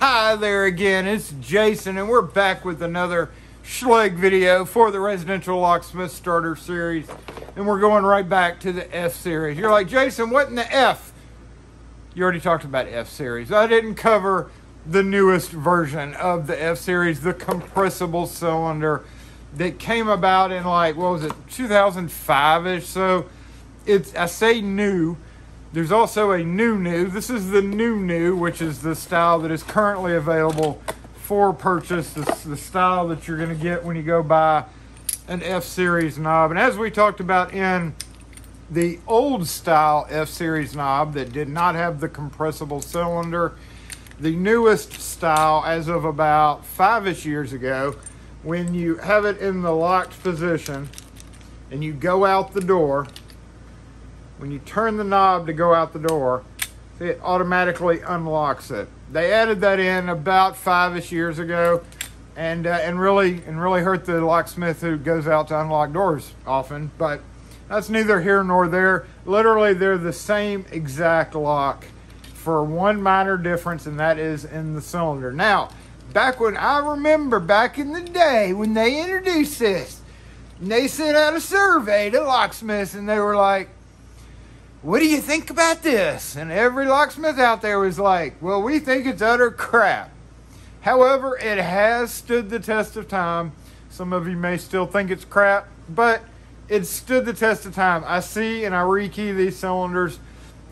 Hi there again, it's Jason, and we're back with another Schlage video for the Residential Locksmith Starter Series. And we're going right back to the F Series. You're like, Jason, what in the F? You already talked about F Series. I didn't cover the newest version of the F Series, the compressible cylinder that came about in like, what was it, 2005 ish. So it's, I say new there's also a new new. This is the new new, which is the style that is currently available for purchase. This the style that you're going to get when you go buy an F-Series knob. And as we talked about in the old style F-Series knob that did not have the compressible cylinder, the newest style as of about five-ish years ago, when you have it in the locked position and you go out the door, when you turn the knob to go out the door, it automatically unlocks it. They added that in about five-ish years ago, and uh, and really and really hurt the locksmith who goes out to unlock doors often. But that's neither here nor there. Literally, they're the same exact lock for one minor difference, and that is in the cylinder. Now, back when I remember back in the day when they introduced this, they sent out a survey to locksmiths, and they were like what do you think about this? And every locksmith out there was like, well, we think it's utter crap. However, it has stood the test of time. Some of you may still think it's crap, but it stood the test of time. I see and I rekey these cylinders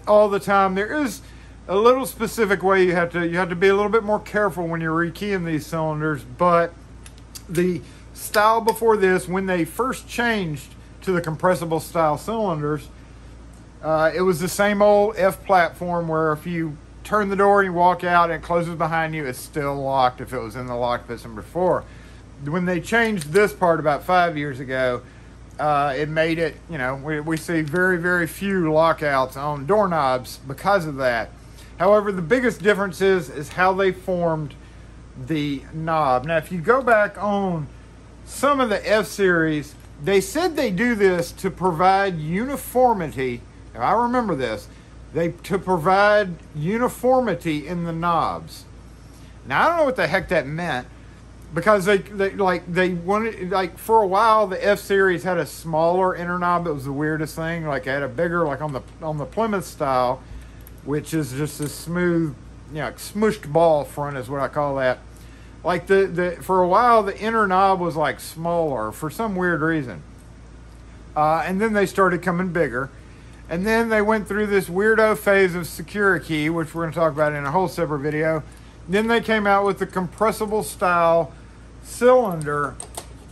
all the time. There is a little specific way you have to you have to be a little bit more careful when you're rekeying these cylinders, but the style before this, when they first changed to the compressible style cylinders, uh, it was the same old F platform where if you turn the door and you walk out and it closes behind you, it's still locked if it was in the lock position before. When they changed this part about five years ago, uh, it made it, you know, we, we see very, very few lockouts on doorknobs because of that. However, the biggest difference is, is how they formed the knob. Now, if you go back on some of the F series, they said they do this to provide uniformity now, I remember this. They to provide uniformity in the knobs. Now I don't know what the heck that meant because they, they like they wanted like for a while the F series had a smaller inner knob. It was the weirdest thing. Like it had a bigger like on the on the Plymouth style, which is just a smooth, you know, smushed ball front is what I call that. Like the the for a while the inner knob was like smaller for some weird reason, uh, and then they started coming bigger. And then they went through this weirdo phase of SecureKey, which we're going to talk about in a whole separate video. Then they came out with the compressible style cylinder.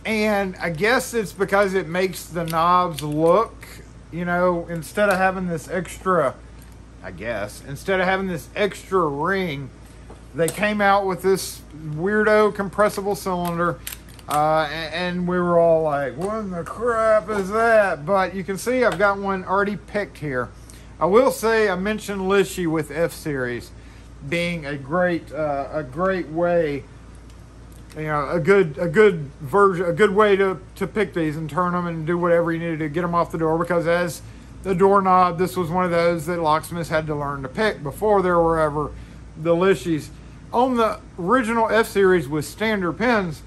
And I guess it's because it makes the knobs look, you know, instead of having this extra, I guess, instead of having this extra ring, they came out with this weirdo compressible cylinder uh, and, and, we were all like, what in the crap is that? But you can see I've got one already picked here. I will say I mentioned Lishi with F-Series being a great, uh, a great way, you know, a good, a good version, a good way to, to pick these and turn them and do whatever you needed to get them off the door because as the doorknob, this was one of those that locksmiths had to learn to pick before there were ever the Lishis. On the original F-Series with standard pins,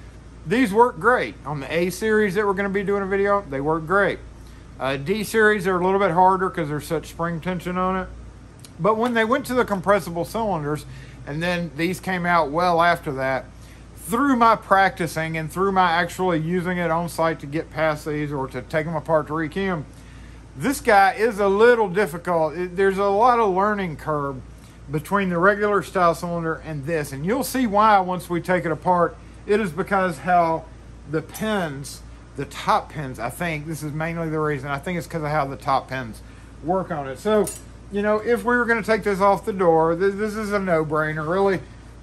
these work great. On the A series that we're going to be doing a video, they work great. Uh, D series, are a little bit harder because there's such spring tension on it. But when they went to the compressible cylinders, and then these came out well after that, through my practicing and through my actually using it on site to get past these or to take them apart to rekey this guy is a little difficult. There's a lot of learning curve between the regular style cylinder and this, and you'll see why once we take it apart it is because how the pins, the top pins, I think this is mainly the reason. I think it's because of how the top pins work on it. So, you know, if we were going to take this off the door, this, this is a no-brainer. Really,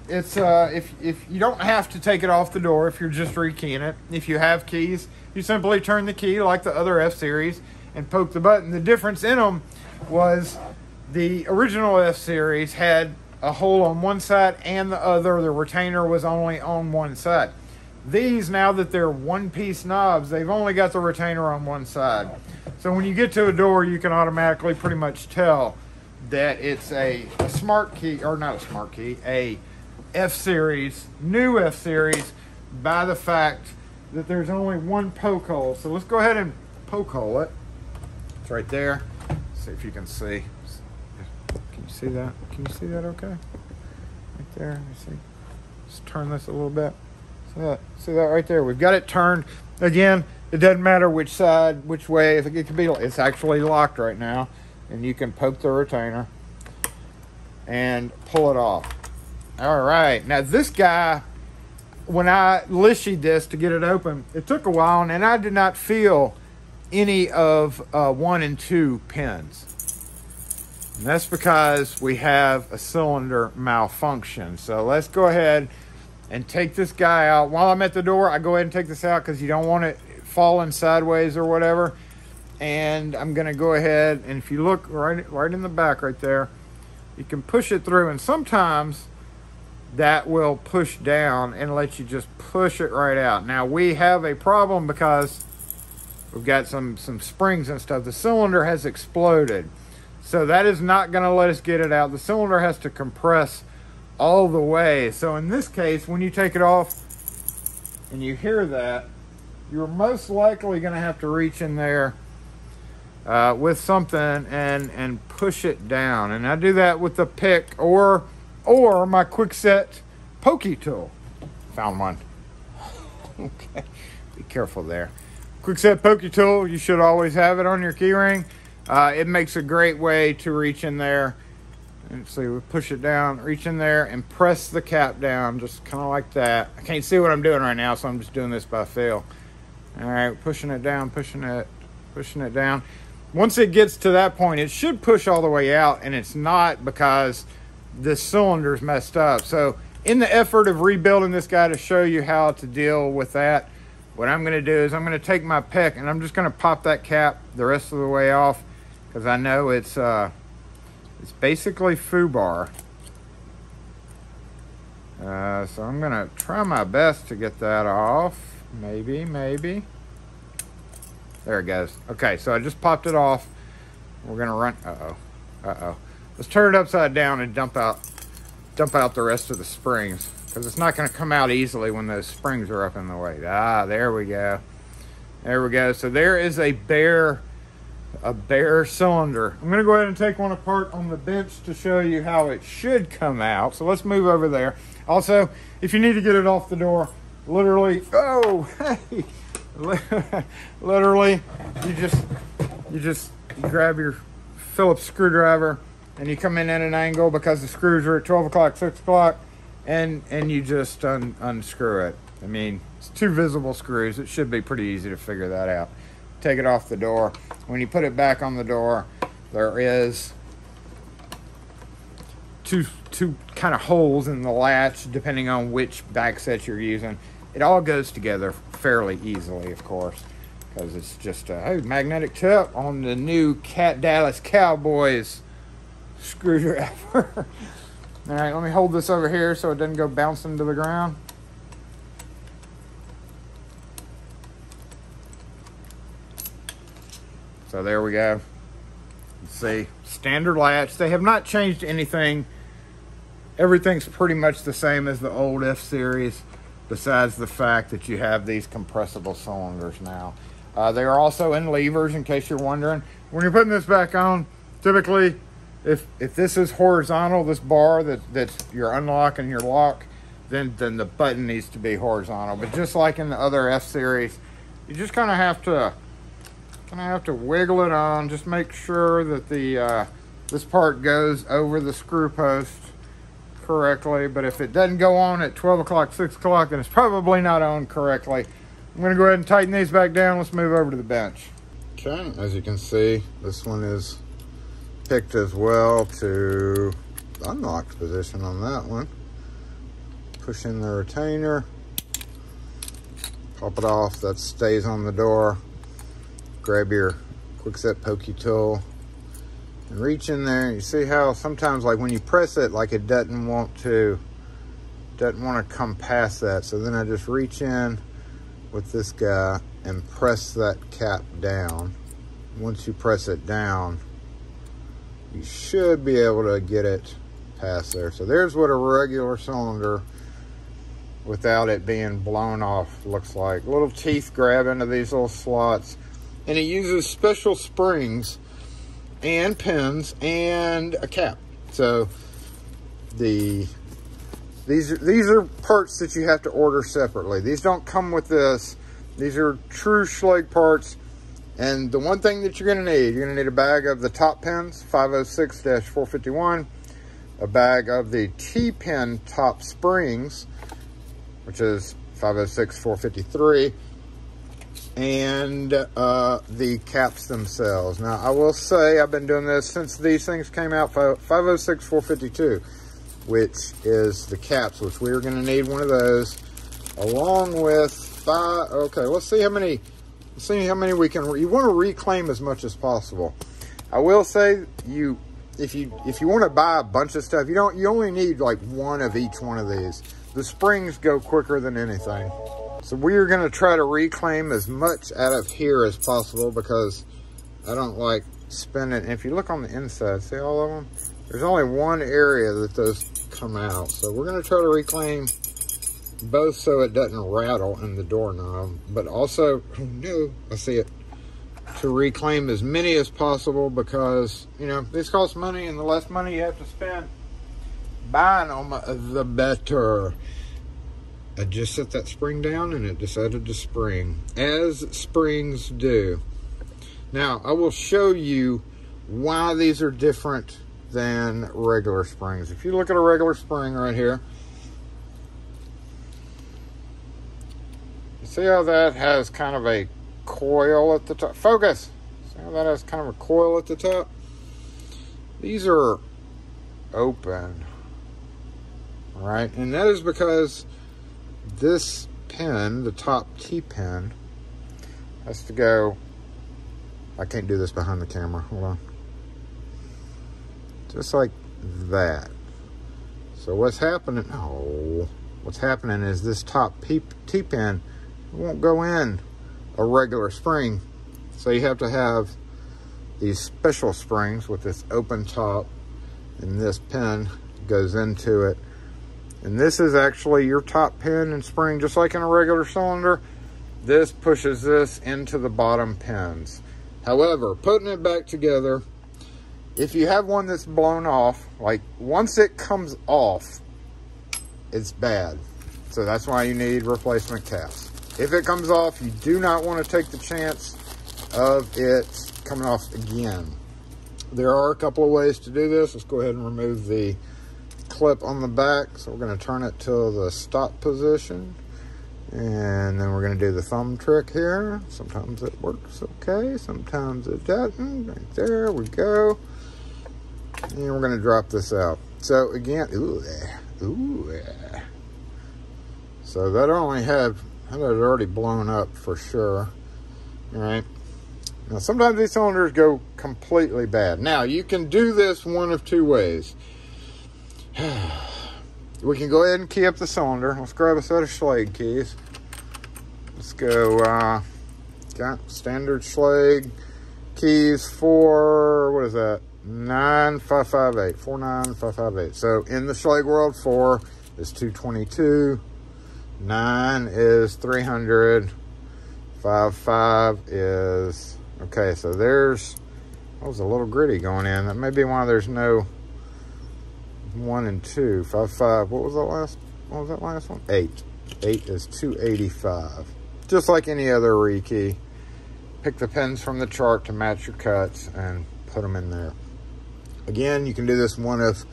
it's uh, if if you don't have to take it off the door if you're just rekeying it. If you have keys, you simply turn the key like the other F series and poke the button. The difference in them was the original F series had a hole on one side and the other. The retainer was only on one side. These, now that they're one-piece knobs, they've only got the retainer on one side. So when you get to a door, you can automatically pretty much tell that it's a, a smart key, or not a smart key, a F-Series, new F-Series, by the fact that there's only one poke hole. So let's go ahead and poke hole it. It's right there. see if you can see. Can you see that? Can you see that okay? Right there. See. Just turn this a little bit. See that? See that right there? We've got it turned. Again, it doesn't matter which side, which way. It could be, it's actually locked right now, and you can poke the retainer and pull it off. All right. Now this guy, when I lishied this to get it open, it took a while, and I did not feel any of uh, one and two pins. And that's because we have a cylinder malfunction. So let's go ahead and take this guy out. While I'm at the door, I go ahead and take this out because you don't want it falling sideways or whatever. And I'm gonna go ahead and if you look right, right in the back right there, you can push it through and sometimes that will push down and let you just push it right out. Now we have a problem because we've got some, some springs and stuff. The cylinder has exploded. So that is not going to let us get it out. The cylinder has to compress all the way. So in this case, when you take it off and you hear that, you're most likely going to have to reach in there uh, with something and and push it down. And I do that with the pick or or my Kwikset pokey tool. Found one. okay, be careful there. Kwikset pokey tool, you should always have it on your keyring. Uh, it makes a great way to reach in there. And see, we push it down, reach in there, and press the cap down, just kind of like that. I can't see what I'm doing right now, so I'm just doing this by feel. All right, pushing it down, pushing it, pushing it down. Once it gets to that point, it should push all the way out, and it's not because the cylinder's messed up. So in the effort of rebuilding this guy to show you how to deal with that, what I'm going to do is I'm going to take my pick and I'm just going to pop that cap the rest of the way off because I know it's uh, it's basically foobar. Uh, so I'm to try my best to get that off. Maybe, maybe. There it goes. Okay, so I just popped it off. We're to run. Uh-oh. Uh-oh. Let's turn it upside down and dump out dump out the rest of the springs because it's not to come out easily when those springs are up in the way. Ah, there we go. There we go. So there is a bare a bare cylinder. I'm going to go ahead and take one apart on the bench to show you how it should come out. So let's move over there. Also, if you need to get it off the door, literally, oh, hey, literally, you just, you just grab your Phillips screwdriver and you come in at an angle because the screws are at 12 o'clock, 6 o'clock, and, and you just un, unscrew it. I mean, it's two visible screws. It should be pretty easy to figure that out. Take it off the door. When you put it back on the door, there is two, two kind of holes in the latch, depending on which back set you're using. It all goes together fairly easily, of course, because it's just a magnetic tip on the new Cat Dallas Cowboys screwdriver. All right, let me hold this over here so it doesn't go bouncing to the ground. So there we go. Let's see, standard latch. They have not changed anything. Everything's pretty much the same as the old F-Series, besides the fact that you have these compressible cylinders now. Uh, they are also in levers, in case you're wondering. When you're putting this back on, typically if if this is horizontal, this bar that that's your unlock and your lock, then then the button needs to be horizontal. But just like in the other F series, you just kind of have to kind of have to wiggle it on. Just make sure that the uh, this part goes over the screw post correctly. But if it doesn't go on at 12 o'clock, 6 o'clock, then it's probably not on correctly. I'm going to go ahead and tighten these back down. Let's move over to the bench. Okay, as you can see, this one is picked as well to unlocked position on that one. Push in the retainer, pop it off, that stays on the door. Grab your Kwikset pokey tool and reach in there. You see how sometimes like when you press it, like it doesn't want to, doesn't want to come past that. So then I just reach in with this guy and press that cap down. Once you press it down, you should be able to get it past there. So there's what a regular cylinder without it being blown off looks like. Little teeth grab into these little slots. And it uses special springs and pins and a cap. So the these are, these are parts that you have to order separately. These don't come with this. These are true Schlage parts. And the one thing that you're going to need, you're going to need a bag of the top pins, 506-451, a bag of the T-pin top springs, which is 506-453, and uh, the caps themselves. Now, I will say I've been doing this since these things came out, 506-452, which is the caps, which we're going to need one of those, along with five, okay, let's see how many, let's see how many we can, you want to reclaim as much as possible. I will say you, if you, if you want to buy a bunch of stuff, you don't, you only need like one of each one of these. The springs go quicker than anything. So we are going to try to reclaim as much out of here as possible because I don't like spending. If you look on the inside, see all of them? There's only one area that those come out. So we're going to try to reclaim both so it doesn't rattle in the doorknob, but also, oh no, I see it, to reclaim as many as possible because, you know, this costs money and the less money you have to spend buying them, uh, the better. I just set that spring down and it decided to spring, as springs do. Now, I will show you why these are different than regular springs. If you look at a regular spring right here, see how that has kind of a coil at the top? Focus! See how that has kind of a coil at the top? These are open, right? And that is because this pin, the top T-pin, has to go, I can't do this behind the camera, hold on. Just like that. So what's happening, oh, what's happening is this top T-pin won't go in a regular spring. So you have to have these special springs with this open top and this pin goes into it and this is actually your top pin and spring, just like in a regular cylinder. This pushes this into the bottom pins. However, putting it back together, if you have one that's blown off, like once it comes off, it's bad. So that's why you need replacement caps. If it comes off, you do not want to take the chance of it coming off again. There are a couple of ways to do this. Let's go ahead and remove the clip on the back. So we're going to turn it to the stop position. And then we're going to do the thumb trick here. Sometimes it works okay. Sometimes it doesn't. Right there we go. And we're going to drop this out. So again, ooh, ooh. So that only had, that had already blown up for sure. All right. Now sometimes these cylinders go completely bad. Now you can do this one of two ways. we can go ahead and key up the cylinder. Let's grab a set of Schlage keys. Let's go, uh, got standard Schlage keys for, what is that? 9558, 49558. So in the Schlage world, 4 is 222, 9 is 300, 5, 5 is, okay, so there's, that was a little gritty going in. That may be why there's no one and two. Five, five. What was that last? What was that last one? Eight. Eight is 285. Just like any other rekey. Pick the pins from the chart to match your cuts and put them in there. Again, you can do this one of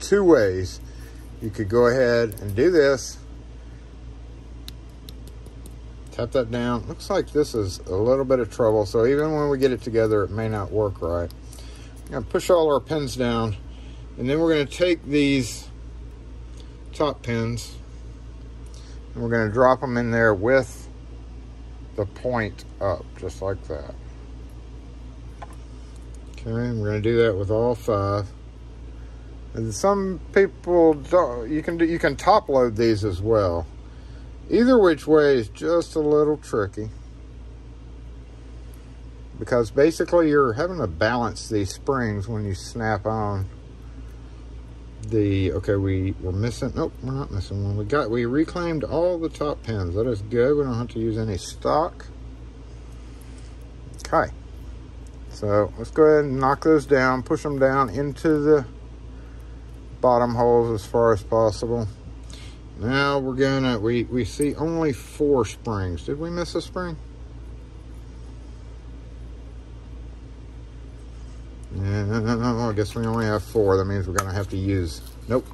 two ways. You could go ahead and do this. Tap that down. Looks like this is a little bit of trouble. So even when we get it together, it may not work right. I'm going to push all our pins down and then we're going to take these top pins and we're going to drop them in there with the point up, just like that. Okay, we're going to do that with all five. And some people don't, you can do, you can top load these as well. Either which way is just a little tricky. Because basically you're having to balance these springs when you snap on the, okay, we were missing, nope, we're not missing one. We got, we reclaimed all the top pins. That is good. We don't have to use any stock. Okay. So let's go ahead and knock those down, push them down into the bottom holes as far as possible. Now we're gonna, we, we see only four springs. Did we miss a spring? I guess we only have four. That means we're gonna have to use, nope.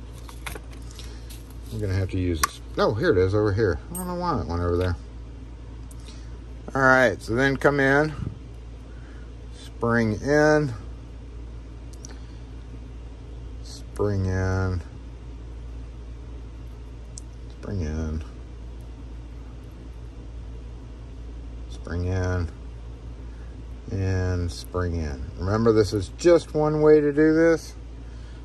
We're gonna have to use this. No, here it is over here. I don't know why it went over there. All right, so then come in, spring in, spring in, spring in, spring in, and spring in. Remember, this is just one way to do this.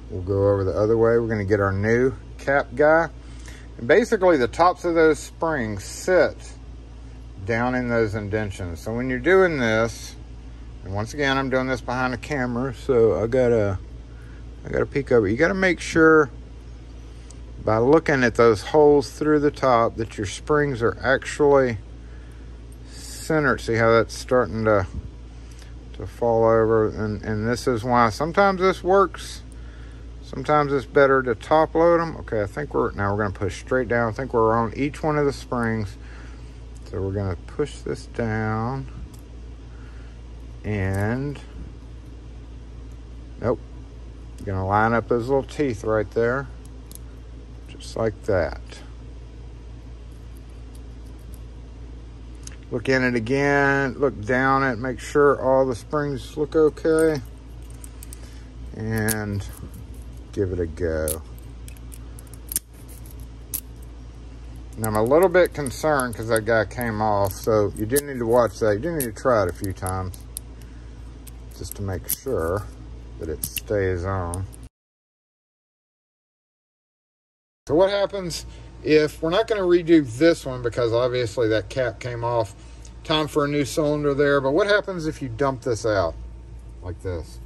We'll go over the other way. We're going to get our new cap guy. And basically, the tops of those springs sit down in those indentions. So when you're doing this, and once again, I'm doing this behind the camera, so I gotta, I gotta peek over. You gotta make sure by looking at those holes through the top that your springs are actually centered. See how that's starting to to fall over and, and this is why sometimes this works. Sometimes it's better to top load them okay I think we're now we're going to push straight down. I think we're on each one of the springs. So we're going to push this down. And nope. Going to line up those little teeth right there. Just like that Look in it again, look down it, make sure all the springs look okay. And give it a go. Now I'm a little bit concerned because that guy came off, so you do need to watch that. You do need to try it a few times just to make sure that it stays on. So what happens if we're not going to redo this one because obviously that cap came off, time for a new cylinder there. But what happens if you dump this out like this?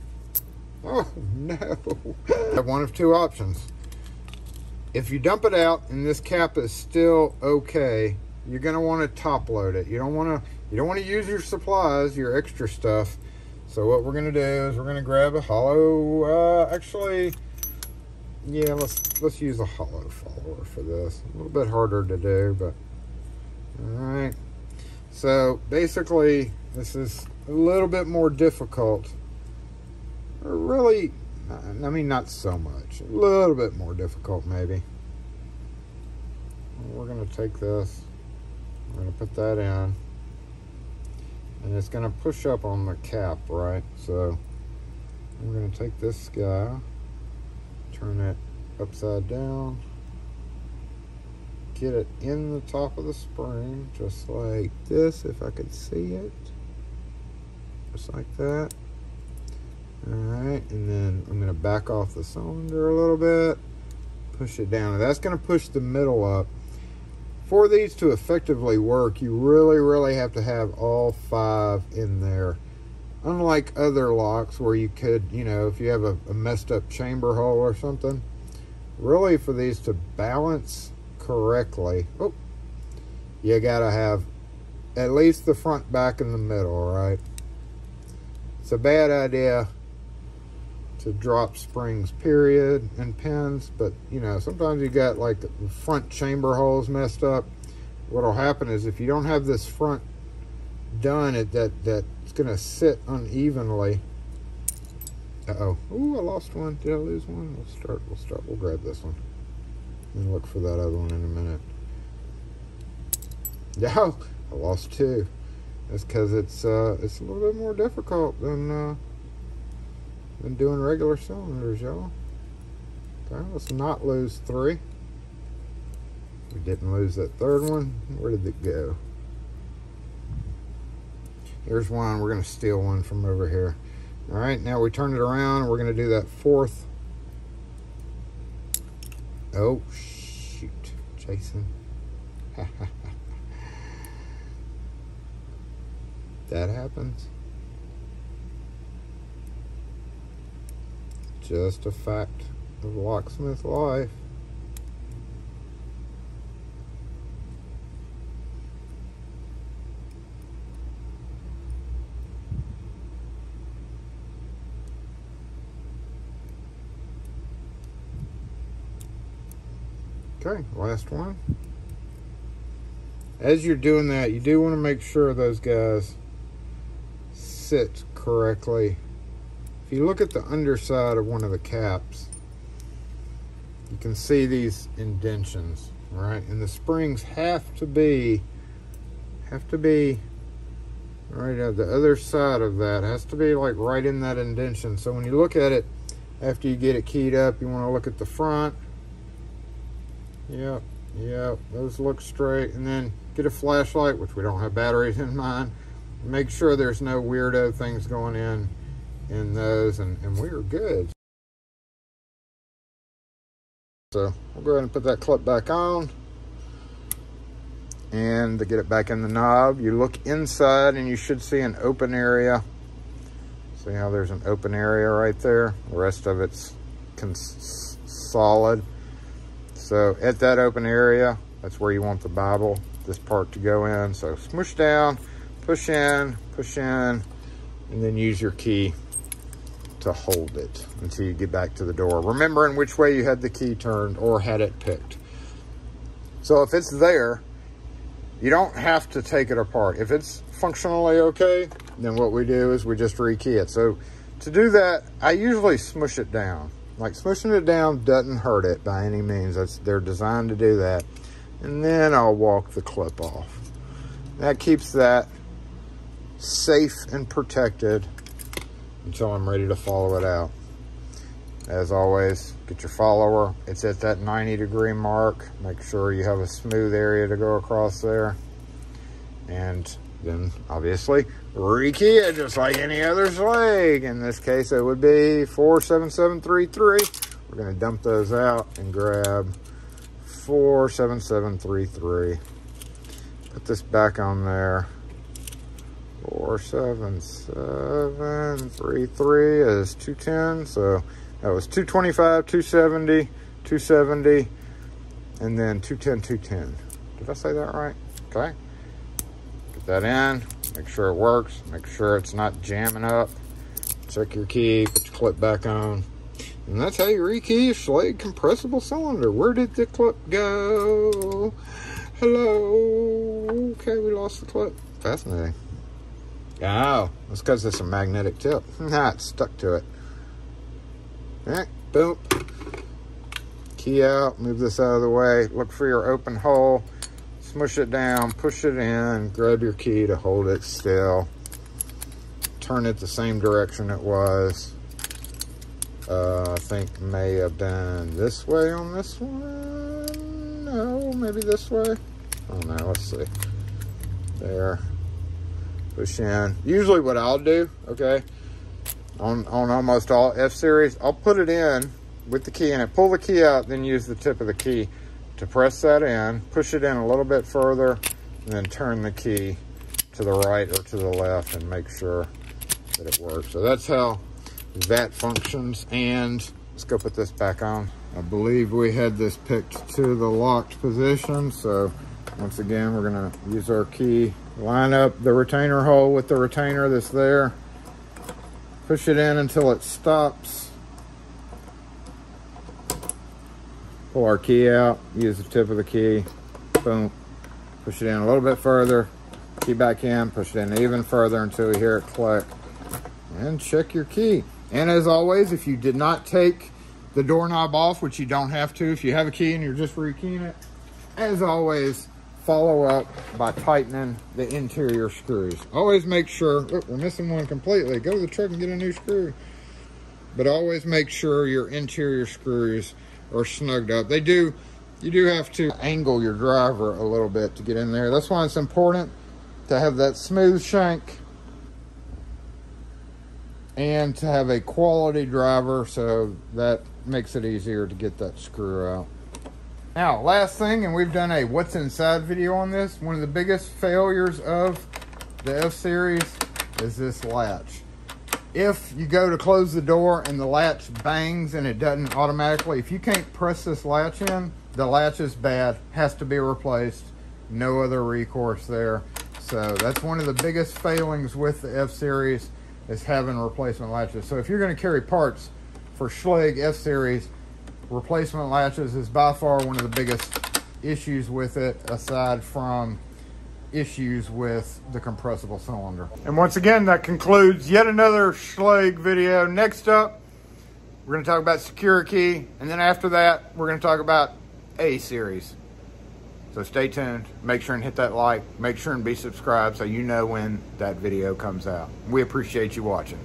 Oh, no. I have one of two options. If you dump it out and this cap is still okay, you're going to want to top load it. You don't want to you don't want to use your supplies, your extra stuff. So what we're going to do is we're going to grab a hollow, uh, actually, yeah, let's let's use a hollow follower for this. A little bit harder to do, but all right. So basically, this is a little bit more difficult. Really, I mean, not so much. A little bit more difficult, maybe. We're going to take this. We're going to put that in. And it's going to push up on the cap, right? So we're going to take this guy turn it upside down. Get it in the top of the spring just like this if I could see it. Just like that. Alright and then I'm gonna back off the cylinder a little bit. Push it down. That's gonna push the middle up. For these to effectively work you really really have to have all five in there unlike other locks where you could, you know, if you have a, a, messed up chamber hole or something, really for these to balance correctly, oh, you gotta have at least the front, back, and the middle, right? It's a bad idea to drop springs, period, and pins, but, you know, sometimes you got, like, the front chamber holes messed up. What'll happen is if you don't have this front done, it that, that it's to sit unevenly. Uh-oh. Ooh, I lost one. Did I lose one? We'll start. We'll start. We'll grab this one. And look for that other one in a minute. Yeah, I lost two. That's because it's uh, it's a little bit more difficult than uh, than doing regular cylinders, y'all. Okay, let's not lose three. We didn't lose that third one. Where did it go? Here's one. We're going to steal one from over here. All right, now we turn it around. We're going to do that fourth. Oh, shoot. Jason. that happens. Just a fact of locksmith life. Okay, last one. As you're doing that, you do want to make sure those guys sit correctly. If you look at the underside of one of the caps, you can see these indentions, right? And the springs have to be, have to be right at the other side of that. It has to be like right in that indention. So when you look at it, after you get it keyed up, you want to look at the front Yep, yep, those look straight. And then get a flashlight, which we don't have batteries in mine. Make sure there's no weirdo things going in in those, and, and we are good. So we'll go ahead and put that clip back on. And to get it back in the knob, you look inside and you should see an open area. See how there's an open area right there? The rest of it's solid. So at that open area, that's where you want the Bible, this part to go in. So smush down, push in, push in, and then use your key to hold it until you get back to the door. Remembering which way you had the key turned or had it picked. So if it's there, you don't have to take it apart. If it's functionally okay, then what we do is we just rekey it. So to do that, I usually smush it down. Like smushing it down doesn't hurt it by any means. That's They're designed to do that. And then I'll walk the clip off. That keeps that safe and protected until I'm ready to follow it out. As always, get your follower. It's at that 90 degree mark. Make sure you have a smooth area to go across there. And then obviously it just like any other Schlage. In this case, it would be 47733. We're going to dump those out and grab 47733. Put this back on there. 47733 is 210. So that was 225, 270, 270, and then 210, 210. Did I say that right? Okay. Get that in. Make sure it works. Make sure it's not jamming up. Check your key. Put your clip back on. And that's how you rekey a Schlage compressible cylinder. Where did the clip go? Hello. Okay, we lost the clip. Fascinating. Oh, that's because it's a magnetic tip. Nah, it's stuck to it. Alright, boom. Key out, move this out of the way. Look for your open hole smush it down, push it in, grab your key to hold it still. Turn it the same direction it was. Uh, I think may have been this way on this one. No, maybe this way. Oh no, let's see. There. Push in. Usually what I'll do, okay, on, on almost all F-Series, I'll put it in with the key in it, pull the key out, then use the tip of the key to press that in, push it in a little bit further, and then turn the key to the right or to the left and make sure that it works. So that's how that functions. And let's go put this back on. I believe we had this picked to the locked position. So once again, we're gonna use our key, line up the retainer hole with the retainer that's there, push it in until it stops pull our key out, use the tip of the key, boom, push it in a little bit further, key back in, push it in even further until you hear it click, and check your key. And as always, if you did not take the doorknob off, which you don't have to, if you have a key and you're just rekeying it, as always, follow up by tightening the interior screws. Always make sure, we're missing one completely. Go to the truck and get a new screw. But always make sure your interior screws or snugged up. They do, you do have to angle your driver a little bit to get in there. That's why it's important to have that smooth shank and to have a quality driver so that makes it easier to get that screw out. Now, last thing, and we've done a what's inside video on this. One of the biggest failures of the F-Series is this latch. If you go to close the door and the latch bangs and it doesn't automatically, if you can't press this latch in, the latch is bad, has to be replaced. No other recourse there. So that's one of the biggest failings with the F-Series is having replacement latches. So if you're going to carry parts for Schlage F-Series, replacement latches is by far one of the biggest issues with it aside from issues with the compressible cylinder. And once again, that concludes yet another Schlage video. Next up, we're going to talk about SecureKey, and then after that, we're going to talk about A-Series. So stay tuned. Make sure and hit that like. Make sure and be subscribed so you know when that video comes out. We appreciate you watching.